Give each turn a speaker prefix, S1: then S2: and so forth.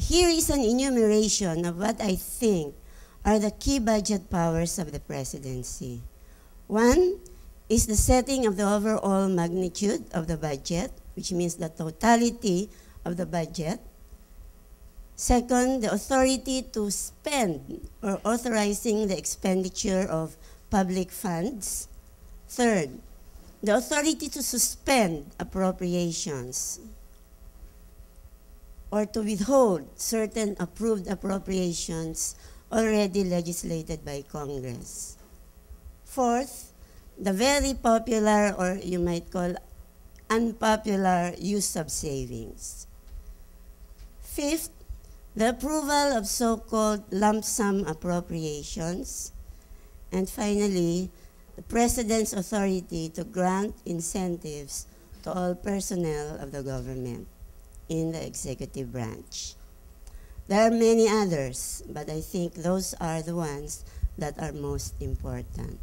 S1: here is an enumeration of what I think are the key budget powers of the presidency. One is the setting of the overall magnitude of the budget, which means the totality of the budget. Second, the authority to spend or authorizing the expenditure of public funds. Third, the authority to suspend appropriations or to withhold certain approved appropriations already legislated by Congress. Fourth, the very popular or you might call unpopular use of savings. Fifth, the approval of so-called lump sum appropriations. And finally, the President's authority to grant incentives to all personnel of the government in the executive branch. There are many others, but I think those are the ones that are most important.